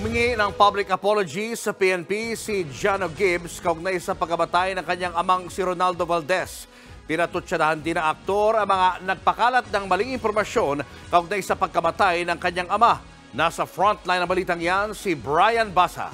Humingi ng public apology sa PNP si Jano Gibbs kaugnay sa pagkamatay ng kanyang amang si Ronaldo Valdez. Pinatutsadahan din ng aktor ang mga nagpakalat ng maling impormasyon kaugnay sa pagkamatay ng kanyang ama. Nasa frontline ng balitang yan si Brian Basa.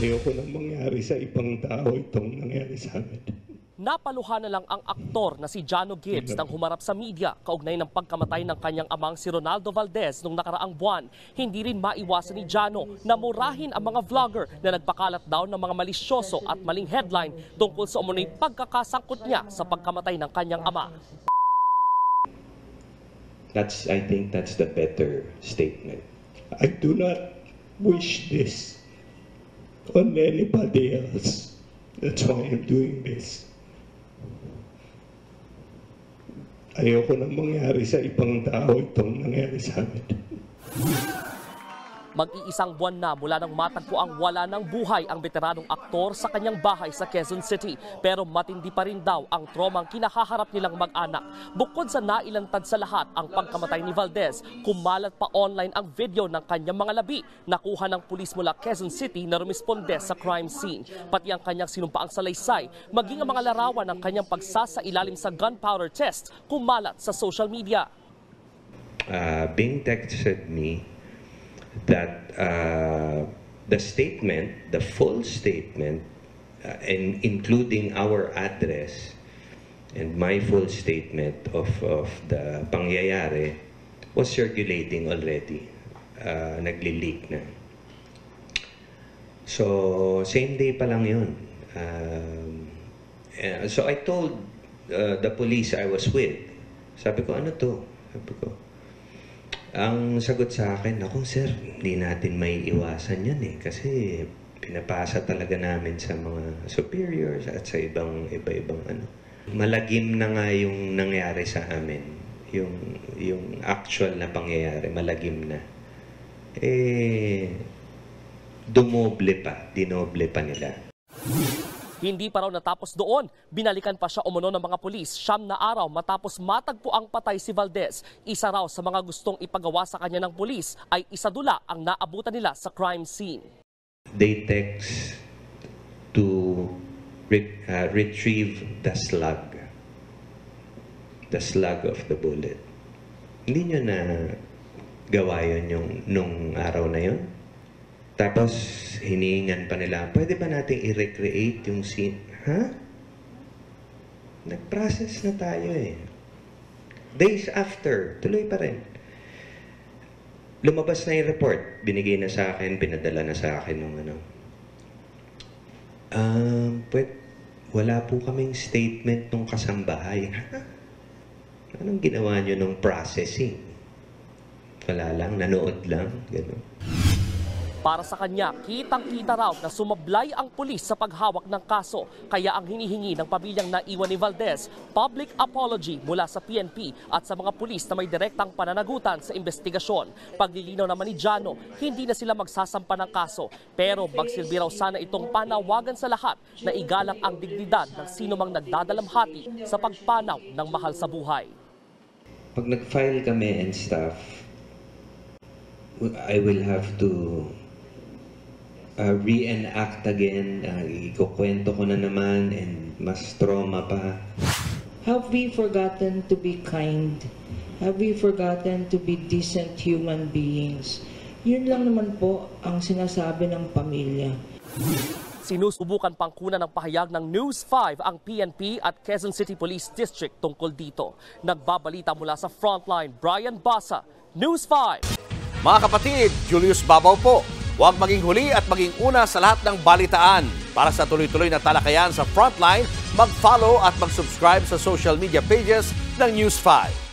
Ayoko nang mangyari sa ibang tao itong nangyari sa amin. Napaluhan na lang ang aktor na si Jano Gibbs nang humarap sa media kaugnay ng pagkamatay ng kanyang amang si Ronaldo Valdez nung nakaraang buwan. Hindi rin maiwasan ni Jano na murahin ang mga vlogger na nagpakalat daw ng mga malisyoso at maling headline tungkol sa umunoy pagkakasangkot niya sa pagkamatay ng kanyang ama. That's, I think that's the better statement. I do not wish this on anybody else. That's why I'm doing this. Ayoko nang mangyari sa ibang tao itong nangyari sa amin. Mag-iisang buwan na mula nang matagpo ang wala ng buhay ang veteranong aktor sa kanyang bahay sa Quezon City. Pero matindi pa rin daw ang tromang kinahaharap nilang mag-anak. Bukod sa nailantad sa lahat ang pagkamatay ni Valdez, kumalat pa online ang video ng kanyang mga labi. Nakuha ng pulis mula Quezon City na rumisponde sa crime scene. Pati ang kanyang sinumpaang salaysay, maging ang mga larawan ng kanyang pagsasailalim sa gunpowder test, kumalat sa social media. Uh, Bing texted me that uh, the statement, the full statement, uh, and including our address and my full statement of, of the pangyayari was circulating already. Uh, nagli-leak na. So, same day pa lang yun. Um, eh, so, I told uh, the police I was with, sabi ko, ano to? Sabi ko, ang sagot sa akin, ako sir, hindi natin may iwasan yan eh. Kasi pinapasa talaga namin sa mga superiors at sa ibang iba-ibang ano. Malagim na nga yung nangyari sa amin. Yung, yung actual na pangyayari, malagim na. Eh, dumoble pa, dinoble pa nila. Hindi pa raw natapos doon. Binalikan pa siya umuno ng mga pulis siyam na araw matapos matagpo ang patay si Valdez. Isa raw sa mga gustong ipagawa sa kanya ng pulis ay isadula ang naabutan nila sa crime scene. They text to re- uh, retrieve the slug. The slug of the bullet. Hindi nyo na gawa yun yung, nung araw na yun? Tapos, hinihingan pa nila, pwede ba nating i-recreate yung scene? Ha? Nag-process na tayo eh. Days after, tuloy pa rin. Lumabas na yung report. Binigay na sa akin, pinadala na sa akin nung ano. Um, pwede, wala po kaming statement nung kasambahay. Ha? Anong ginawa nyo nung processing? Wala lang, nanood lang, gano'n. Para sa kanya, kitang-kita raw na sumablay ang pulis sa paghawak ng kaso. Kaya ang hinihingi ng pamilyang naiwan ni Valdez, public apology mula sa PNP at sa mga pulis na may direktang pananagutan sa investigasyon. Paglilinaw naman ni Jano, hindi na sila magsasampa ng kaso. Pero magsilbi raw sana itong panawagan sa lahat na igalang ang dignidad ng sino mang nagdadalamhati sa pagpanaw ng mahal sa buhay. Pag nag-file kami and stuff, I will have to uh, reenact again. Uh, ikukwento ko na naman and mas trauma pa. Have we forgotten to be kind? Have we forgotten to be decent human beings? Yun lang naman po ang sinasabi ng pamilya. Sinusubukan pang kunan ng pahayag ng News 5 ang PNP at Quezon City Police District tungkol dito. Nagbabalita mula sa Frontline, Brian Basa, News 5. Mga kapatid, Julius Babaw po. Huwag maging huli at maging una sa lahat ng balitaan. Para sa tuloy-tuloy na talakayan sa Frontline, mag-follow at mag-subscribe sa social media pages ng News 5.